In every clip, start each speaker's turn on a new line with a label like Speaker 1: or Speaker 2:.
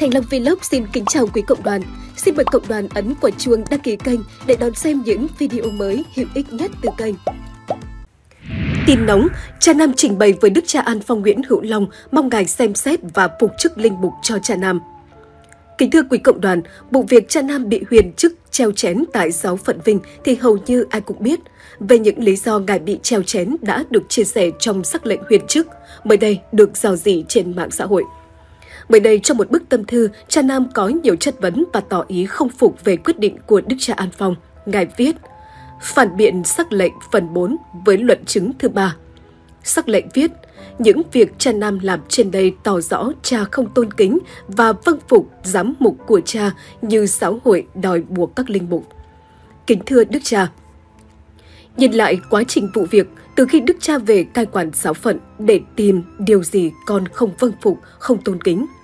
Speaker 1: Thành Long Vlog xin kính chào quý cộng đoàn. Xin mời cộng đoàn ấn quả chuông đăng ký kênh để đón xem những video mới hữu ích nhất từ kênh. Tin nóng, cha Nam trình bày với Đức cha An Phong Nguyễn Hữu Long mong ngài xem xét và phục chức linh mục cho cha Nam. Kính thưa quý cộng đoàn, vụ việc cha Nam bị huyền chức treo chén tại giáo phận Vinh thì hầu như ai cũng biết. Về những lý do ngài bị treo chén đã được chia sẻ trong sắc lệnh huyền chức, mới đây được rào rỉ trên mạng xã hội. Mới đây, trong một bức tâm thư, cha Nam có nhiều chất vấn và tỏ ý không phục về quyết định của Đức cha An Phong. Ngài viết, phản biện sắc lệnh phần 4 với luận chứng thứ ba. Sắc lệnh viết, những việc cha Nam làm trên đây tỏ rõ cha không tôn kính và vâng phục giám mục của cha như giáo hội đòi buộc các linh mục. Kính thưa Đức cha, Nhìn lại quá trình vụ việc, từ khi Đức cha về cai quản giáo phận để tìm điều gì con không vâng phục, không tôn kính –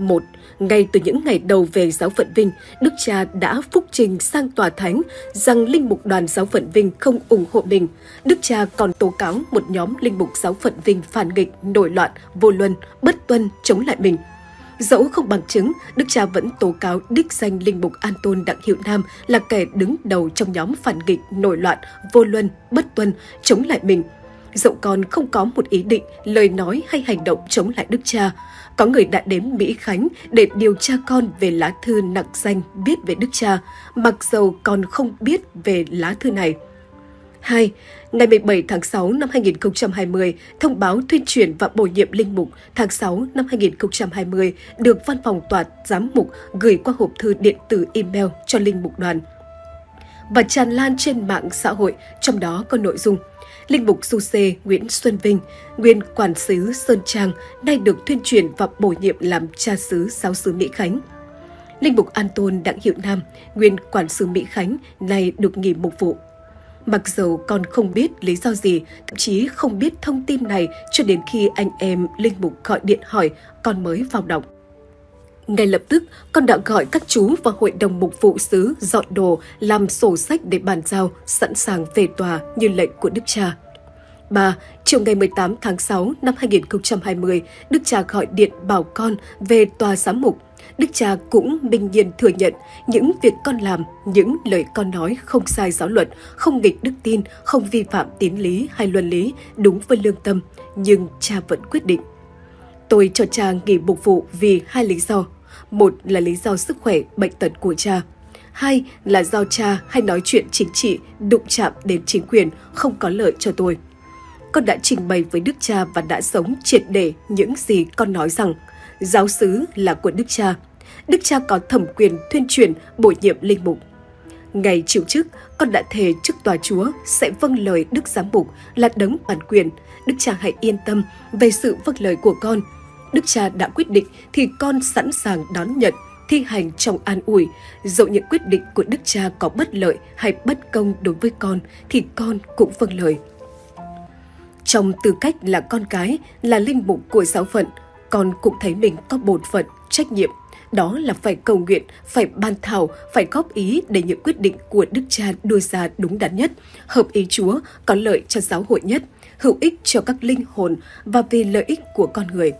Speaker 1: một, ngay từ những ngày đầu về giáo phận Vinh, Đức cha đã phúc trình sang tòa thánh rằng linh mục đoàn giáo phận Vinh không ủng hộ mình. Đức cha còn tố cáo một nhóm linh mục giáo phận Vinh phản nghịch, nổi loạn, vô luân, bất tuân, chống lại mình. Dẫu không bằng chứng, Đức cha vẫn tố cáo đích danh linh mục An Tôn Đặng Hiệu Nam là kẻ đứng đầu trong nhóm phản nghịch, nổi loạn, vô luân, bất tuân, chống lại mình – Dẫu con không có một ý định, lời nói hay hành động chống lại Đức Cha, có người đã đến Mỹ Khánh để điều tra con về lá thư nặng danh biết về Đức Cha, mặc dầu con không biết về lá thư này. 2. Ngày 17 tháng 6 năm 2020, thông báo tuyên truyền và bổ nhiệm linh mục tháng 6 năm 2020 được văn phòng tòa giám mục gửi qua hộp thư điện tử email cho linh mục đoàn và tràn lan trên mạng xã hội, trong đó có nội dung Linh mục Du Sê Nguyễn Xuân Vinh, nguyên quản sứ Sơn Trang, nay được tuyên truyền và bổ nhiệm làm cha xứ giáo sứ Mỹ Khánh. Linh mục An Tôn Đặng Hiệu Nam, nguyên quản sứ Mỹ Khánh, nay được nghỉ mục vụ. Mặc dầu con không biết lý do gì, thậm chí không biết thông tin này cho đến khi anh em Linh Mục gọi điện hỏi, con mới vào động. Ngay lập tức, con đã gọi các chú và hội đồng mục vụ xứ dọn đồ, làm sổ sách để bàn giao, sẵn sàng về tòa như lệnh của Đức cha. 3. Chiều ngày 18 tháng 6 năm 2020, Đức cha gọi điện bảo con về tòa giám mục. Đức cha cũng bình nhiên thừa nhận những việc con làm, những lời con nói không sai giáo luật, không nghịch đức tin, không vi phạm tín lý hay luân lý, đúng với lương tâm, nhưng cha vẫn quyết định. Tôi cho cha nghỉ mục vụ vì hai lý do. Một là lý do sức khỏe, bệnh tật của cha. Hai là do cha hay nói chuyện chính trị, đụng chạm đến chính quyền, không có lợi cho tôi. Con đã trình bày với Đức Cha và đã sống triệt để những gì con nói rằng giáo sứ là của Đức Cha. Đức Cha có thẩm quyền tuyên truyền bổ nhiệm linh mục. Ngày chịu chức, con đã thề trước tòa chúa sẽ vâng lời Đức Giám mục là đấng bản quyền. Đức cha hãy yên tâm về sự vâng lời của con – Đức cha đã quyết định thì con sẵn sàng đón nhận, thi hành trong an ủi. Dẫu những quyết định của Đức cha có bất lợi hay bất công đối với con thì con cũng vâng lời. Trong tư cách là con cái, là linh mục của giáo phận, con cũng thấy mình có bổn phận, trách nhiệm. Đó là phải cầu nguyện, phải ban thảo, phải góp ý để những quyết định của Đức Cha đưa ra đúng đắn nhất, hợp ý Chúa, có lợi cho giáo hội nhất, hữu ích cho các linh hồn và vì lợi ích của con người.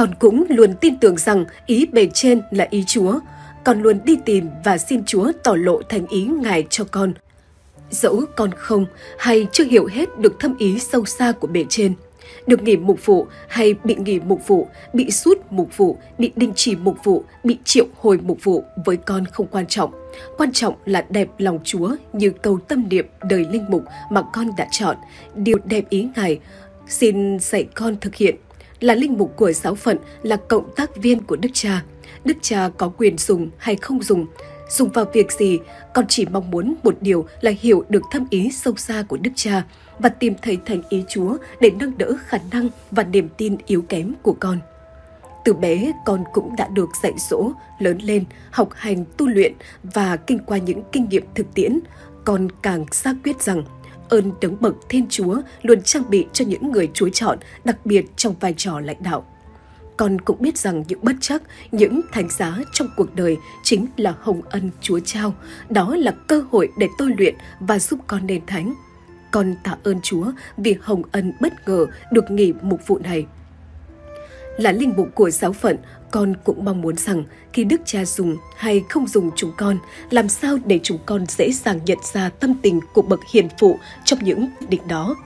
Speaker 1: Con cũng luôn tin tưởng rằng ý bề trên là ý Chúa. Con luôn đi tìm và xin Chúa tỏ lộ thành ý Ngài cho con. Dẫu con không hay chưa hiểu hết được thâm ý sâu xa của bề trên, được nghỉ mục vụ hay bị nghỉ mục vụ, bị sút mục vụ, bị đình chỉ mục vụ, bị triệu hồi mục vụ với con không quan trọng. Quan trọng là đẹp lòng Chúa như câu tâm niệm đời linh mục mà con đã chọn, điều đẹp ý Ngài. Xin dạy con thực hiện là linh mục của giáo phận, là cộng tác viên của Đức Cha. Đức Cha có quyền dùng hay không dùng, dùng vào việc gì, con chỉ mong muốn một điều là hiểu được thâm ý sâu xa của Đức Cha và tìm thấy thành ý Chúa để nâng đỡ khả năng và niềm tin yếu kém của con. Từ bé, con cũng đã được dạy dỗ, lớn lên, học hành, tu luyện và kinh qua những kinh nghiệm thực tiễn. Con càng xác quyết rằng ơn đấng bậc Thiên Chúa luôn trang bị cho những người Chúa chọn, đặc biệt trong vai trò lãnh đạo. Con cũng biết rằng những bất chắc, những thành giá trong cuộc đời chính là hồng ân Chúa trao. Đó là cơ hội để tôi luyện và giúp con nên thánh. Con tạ ơn Chúa vì hồng ân bất ngờ được nghỉ mục vụ này. Là linh mục của giáo phận, con cũng mong muốn rằng khi Đức Cha dùng hay không dùng chúng con, làm sao để chúng con dễ dàng nhận ra tâm tình của bậc hiền phụ trong những định đó.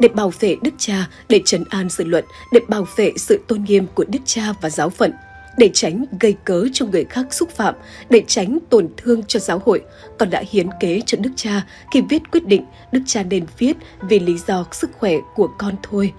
Speaker 1: Để bảo vệ Đức Cha, để trấn an dư luận, để bảo vệ sự tôn nghiêm của Đức Cha và giáo phận, để tránh gây cớ cho người khác xúc phạm, để tránh tổn thương cho giáo hội, con đã hiến kế cho Đức Cha khi viết quyết định Đức Cha nên viết vì lý do sức khỏe của con thôi.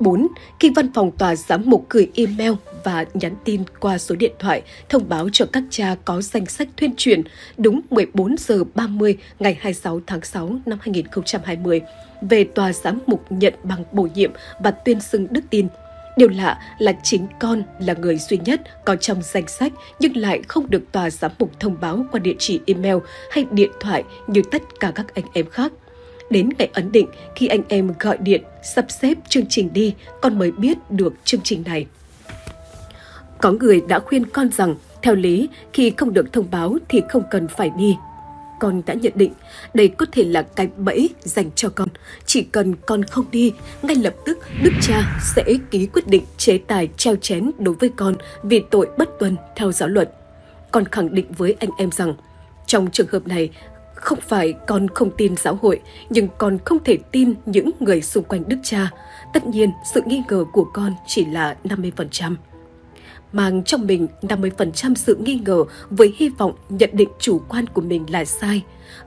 Speaker 1: 4. Khi văn phòng tòa giám mục gửi email và nhắn tin qua số điện thoại thông báo cho các cha có danh sách thuyên truyền đúng 14 giờ 30 ngày 26 tháng 6 năm 2020 về tòa giám mục nhận bằng bổ nhiệm và tuyên xưng đức tin. Điều lạ là chính con là người duy nhất có trong danh sách nhưng lại không được tòa giám mục thông báo qua địa chỉ email hay điện thoại như tất cả các anh em khác – Đến ngày ấn định, khi anh em gọi điện, sắp xếp chương trình đi, con mới biết được chương trình này. Có người đã khuyên con rằng, theo lý, khi không được thông báo thì không cần phải đi. Con đã nhận định, đây có thể là cái bẫy dành cho con. Chỉ cần con không đi, ngay lập tức Đức Cha sẽ ký quyết định chế tài treo chén đối với con vì tội bất tuân theo giáo luật. Con khẳng định với anh em rằng, trong trường hợp này, không phải con không tin giáo hội, nhưng con không thể tin những người xung quanh Đức Cha. Tất nhiên, sự nghi ngờ của con chỉ là 50%. Mang trong mình 50% sự nghi ngờ với hy vọng nhận định chủ quan của mình là sai.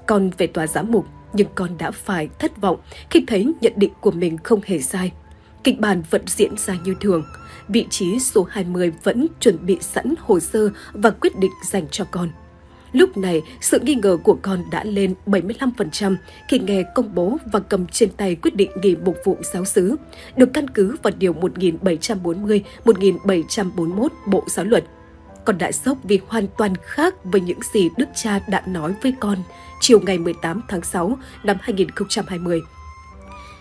Speaker 1: Còn về tòa giám mục, nhưng con đã phải thất vọng khi thấy nhận định của mình không hề sai. Kịch bản vẫn diễn ra như thường. Vị trí số 20 vẫn chuẩn bị sẵn hồ sơ và quyết định dành cho con. Lúc này, sự nghi ngờ của con đã lên 75% khi nghe công bố và cầm trên tay quyết định nghỉ mục vụ giáo sứ, được căn cứ vào Điều 1740-1741 Bộ Giáo luật. Con đã sốc vì hoàn toàn khác với những gì Đức Cha đã nói với con chiều ngày 18 tháng 6 năm 2020.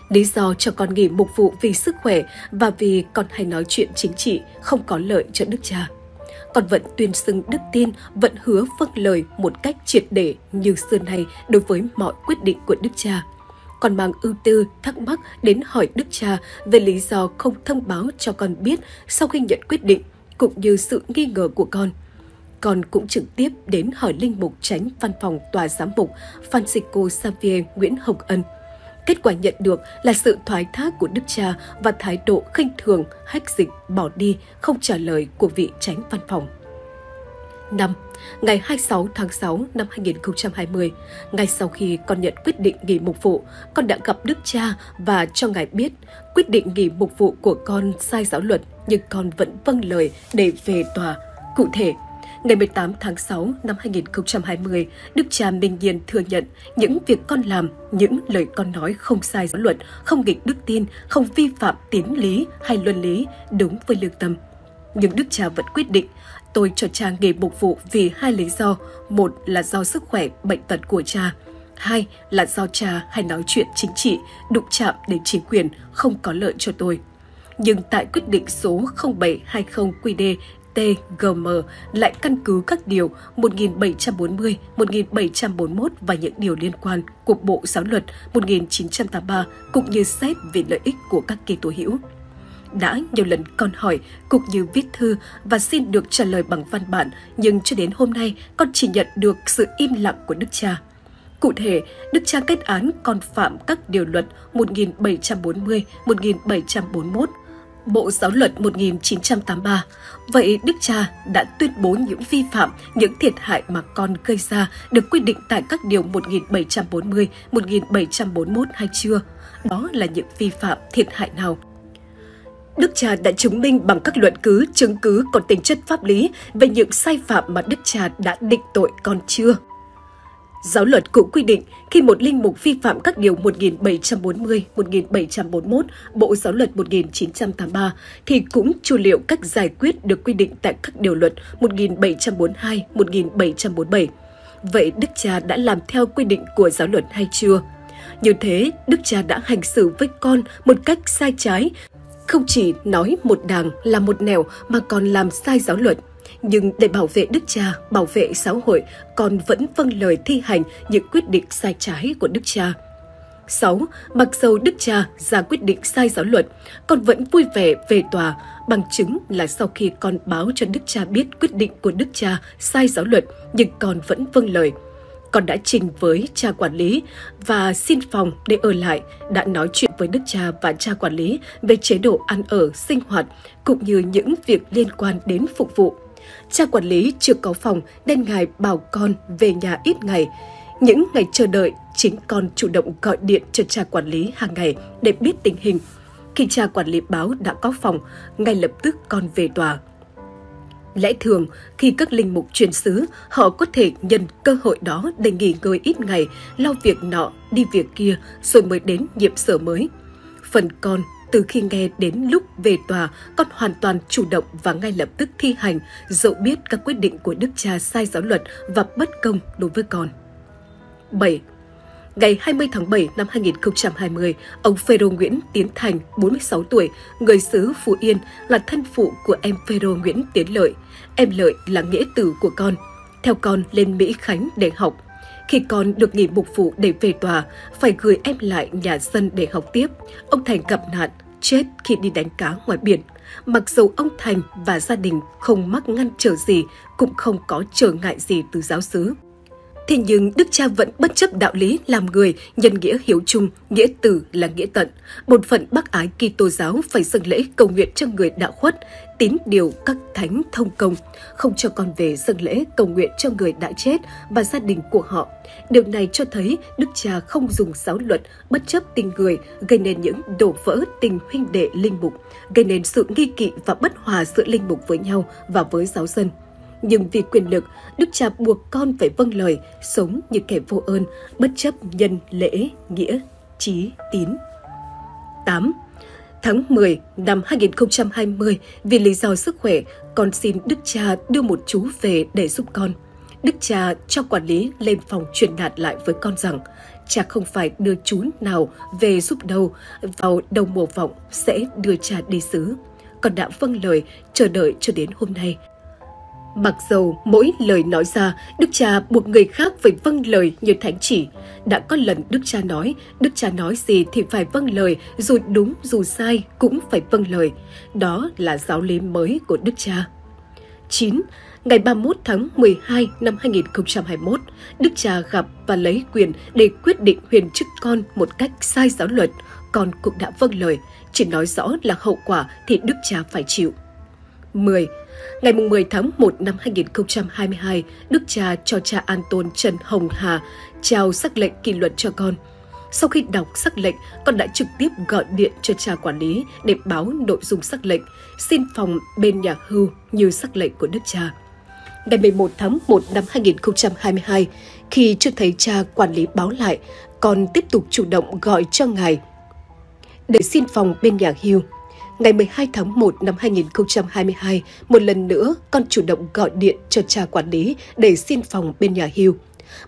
Speaker 1: Lý do cho con nghỉ mục vụ vì sức khỏe và vì con hay nói chuyện chính trị không có lợi cho Đức Cha con vẫn tuyên xưng đức tin, vẫn hứa vâng lời một cách triệt để như xưa nay đối với mọi quyết định của Đức Cha. Con mang ưu tư, thắc mắc đến hỏi Đức Cha về lý do không thông báo cho con biết sau khi nhận quyết định, cũng như sự nghi ngờ của con. Con cũng trực tiếp đến hỏi Linh Mục Tránh Văn phòng Tòa Giám mục Francisco Xavier Nguyễn Hồng Ân – Kết quả nhận được là sự thoái thác của Đức Cha và thái độ khinh thường, hách dịch, bỏ đi, không trả lời của vị tránh văn phòng. 5. Ngày 26 tháng 6 năm 2020, ngay sau khi con nhận quyết định nghỉ mục vụ, con đã gặp Đức Cha và cho Ngài biết quyết định nghỉ mục vụ của con sai giáo luật nhưng con vẫn vâng lời để về tòa. Cụ thể, Ngày 18 tháng 6 năm 2020, Đức cha Minh Nhiên thừa nhận những việc con làm, những lời con nói không sai giáo luật, không nghịch đức tin, không vi phạm tín lý hay luân lý, đúng với lương tâm. Nhưng Đức cha vẫn quyết định, tôi cho cha nghề mục vụ vì hai lý do. Một là do sức khỏe, bệnh tật của cha. Hai là do cha hay nói chuyện chính trị, đụng chạm đến chính quyền, không có lợi cho tôi nhưng tại quyết định số 0720 QD TGM lại căn cứ các điều 1740, 1741 và những điều liên quan của Bộ Giáo luật 1983 cũng như xét về lợi ích của các kỳ tố hữu. Đã nhiều lần con hỏi cũng như viết thư và xin được trả lời bằng văn bản, nhưng cho đến hôm nay con chỉ nhận được sự im lặng của Đức Cha. Cụ thể, Đức Cha kết án con phạm các điều luật 1740, 1741 Bộ Giáo luật 1983. Vậy Đức Cha đã tuyên bố những vi phạm, những thiệt hại mà con gây ra được quy định tại các điều 1740, 1741 hay chưa? Đó là những vi phạm thiệt hại nào? Đức cha đã chứng minh bằng các luận cứ, chứng cứ còn tính chất pháp lý về những sai phạm mà Đức cha đã định tội con chưa? Giáo luật cũng quy định khi một linh mục vi phạm các điều 1740, 1741 Bộ Giáo luật 1983 thì cũng chu liệu cách giải quyết được quy định tại các điều luật 1742, 1747. Vậy Đức Cha đã làm theo quy định của giáo luật hay chưa? Như thế, Đức Cha đã hành xử với con một cách sai trái, không chỉ nói một đàng là một nẻo mà còn làm sai giáo luật – nhưng để bảo vệ đức cha, bảo vệ xã hội, con vẫn vâng lời thi hành những quyết định sai trái của đức cha. 6. Mặc dầu đức cha ra quyết định sai giáo luật, con vẫn vui vẻ về tòa Bằng chứng là sau khi con báo cho đức cha biết quyết định của đức cha sai giáo luật nhưng con vẫn vâng lời. Con đã trình với cha quản lý và xin phòng để ở lại, đã nói chuyện với đức cha và cha quản lý về chế độ ăn ở, sinh hoạt cũng như những việc liên quan đến phục vụ. Cha quản lý chưa có phòng nên ngài bảo con về nhà ít ngày. Những ngày chờ đợi, chính con chủ động gọi điện cho cha quản lý hàng ngày để biết tình hình. Khi cha quản lý báo đã có phòng, ngay lập tức con về tòa. Lẽ thường, khi các linh mục truyền xứ, họ có thể nhân cơ hội đó để nghỉ ngơi ít ngày, lo việc nọ, đi việc kia, rồi mới đến nhiệm sở mới. Phần con, từ khi nghe đến lúc về tòa, con hoàn toàn chủ động và ngay lập tức thi hành, dẫu biết các quyết định của đức cha sai giáo luật và bất công đối với con. 7. Ngày 20 tháng 7 năm 2020, ông Phêrô Nguyễn Tiến Thành, 46 tuổi, người xứ Phú Yên, là thân phụ của em Phêrô Nguyễn Tiến Lợi. Em Lợi là nghĩa tử của con. Theo con lên Mỹ Khánh để học. Khi con được nghỉ mục vụ để về tòa, phải gửi em lại nhà dân để học tiếp. Ông Thành gặp nạn, chết khi đi đánh cá ngoài biển. Mặc dù ông Thành và gia đình không mắc ngăn trở gì, cũng không có trở ngại gì từ giáo sứ. Thế nhưng Đức Cha vẫn bất chấp đạo lý làm người, nhân nghĩa hiếu chung, nghĩa tử là nghĩa tận. Bổn phận bác ái Kitô giáo phải dâng lễ cầu nguyện cho người đạo khuất, tín điều các thánh thông công, không cho con về dâng lễ cầu nguyện cho người đã chết và gia đình của họ. Điều này cho thấy Đức Cha không dùng giáo luật bất chấp tình người, gây nên những đổ vỡ tình huynh đệ linh mục, gây nên sự nghi kỵ và bất hòa giữa linh mục với nhau và với giáo dân nhưng vì quyền lực, Đức Cha buộc con phải vâng lời, sống như kẻ vô ơn, bất chấp nhân lễ, nghĩa, trí, tín. 8. Tháng 10 năm 2020, vì lý do sức khỏe, con xin Đức Cha đưa một chú về để giúp con. Đức Cha cho quản lý lên phòng truyền đạt lại với con rằng cha không phải đưa chú nào về giúp đâu, vào đầu mùa vọng sẽ đưa cha đi xứ. Con đã vâng lời, chờ đợi cho đến hôm nay, Mặc dầu mỗi lời nói ra, Đức Cha buộc người khác phải vâng lời như thánh chỉ. Đã có lần Đức Cha nói, Đức Cha nói gì thì phải vâng lời, dù đúng dù sai cũng phải vâng lời. Đó là giáo lý mới của Đức Cha. 9. Ngày 31 tháng 12 năm 2021, Đức Cha gặp và lấy quyền để quyết định huyền chức con một cách sai giáo luật. Con cũng đã vâng lời, chỉ nói rõ là hậu quả thì Đức Cha phải chịu. 10. Ngày 10 tháng 1 năm 2022, Đức cha cho cha An Tôn Trần Hồng Hà trao sắc lệnh kỷ luật cho con. Sau khi đọc sắc lệnh, con đã trực tiếp gọi điện cho cha quản lý để báo nội dung sắc lệnh, xin phòng bên nhà hưu như sắc lệnh của Đức cha. Ngày 11 tháng 1 năm 2022, khi chưa thấy cha quản lý báo lại, con tiếp tục chủ động gọi cho ngài để xin phòng bên nhà hưu Ngày 12 tháng 1 năm 2022, một lần nữa con chủ động gọi điện cho cha quản lý để xin phòng bên nhà hưu.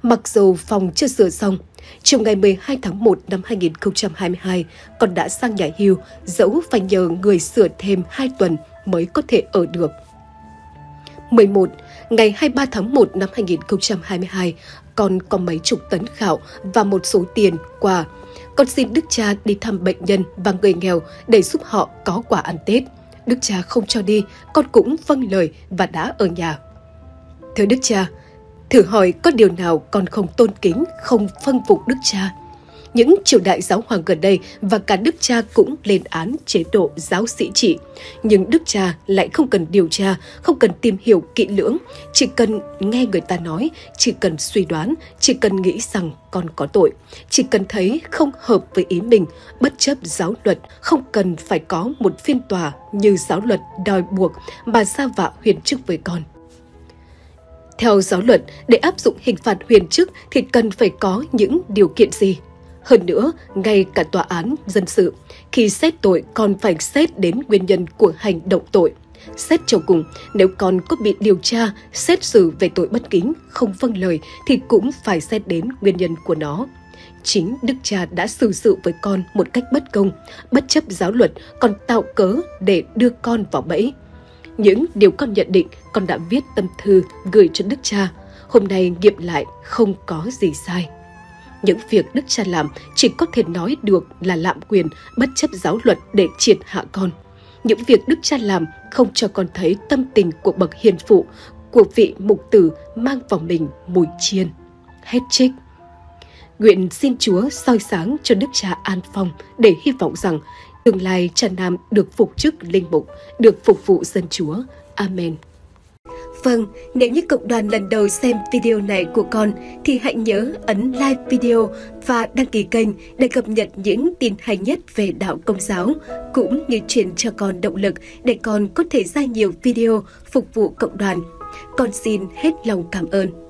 Speaker 1: Mặc dù phòng chưa sửa xong, chiều ngày 12 tháng 1 năm 2022, con đã sang nhà hưu, dẫu phải nhờ người sửa thêm 2 tuần mới có thể ở được. 11. Ngày 23 tháng 1 năm 2022, con có mấy chục tấn gạo và một số tiền, quà con xin Đức Cha đi thăm bệnh nhân và người nghèo để giúp họ có quà ăn Tết. Đức Cha không cho đi, con cũng vâng lời và đã ở nhà. Thưa Đức Cha, thử hỏi có điều nào con không tôn kính, không vâng phân phục Đức Cha? Những triều đại giáo hoàng gần đây và cả Đức Cha cũng lên án chế độ giáo sĩ trị. Nhưng Đức Cha lại không cần điều tra, không cần tìm hiểu kỹ lưỡng, chỉ cần nghe người ta nói, chỉ cần suy đoán, chỉ cần nghĩ rằng con có tội, chỉ cần thấy không hợp với ý mình, bất chấp giáo luật, không cần phải có một phiên tòa như giáo luật đòi buộc mà ra vạ huyền chức với con. Theo giáo luật, để áp dụng hình phạt huyền chức thì cần phải có những điều kiện gì? Hơn nữa, ngay cả tòa án dân sự, khi xét tội còn phải xét đến nguyên nhân của hành động tội. Xét cho cùng, nếu con có bị điều tra, xét xử về tội bất kính, không vâng lời thì cũng phải xét đến nguyên nhân của nó. Chính Đức Cha đã xử sự với con một cách bất công, bất chấp giáo luật, còn tạo cớ để đưa con vào bẫy. Những điều con nhận định, con đã viết tâm thư gửi cho Đức Cha. Hôm nay nghiệm lại không có gì sai. Những việc Đức cha làm chỉ có thể nói được là lạm quyền, bất chấp giáo luật để triệt hạ con. những việc Đức Cha làm không cho con thấy tâm tình của bậc hiền phụ, của vị mục tử mang vào mình mùi chiên. Hết trích. Nguyện xin Chúa soi sáng cho Đức Cha An Phong để hy vọng rằng tương lai cha Nam được phục chức linh mục, được phục vụ dân Chúa. Amen. Vâng, nếu như cộng đoàn lần đầu xem video này của con thì hãy nhớ ấn like video và đăng ký kênh để cập nhật những tin hay nhất về đạo công giáo, cũng như truyền cho con động lực để con có thể ra nhiều video phục vụ cộng đoàn. Con xin hết lòng cảm ơn.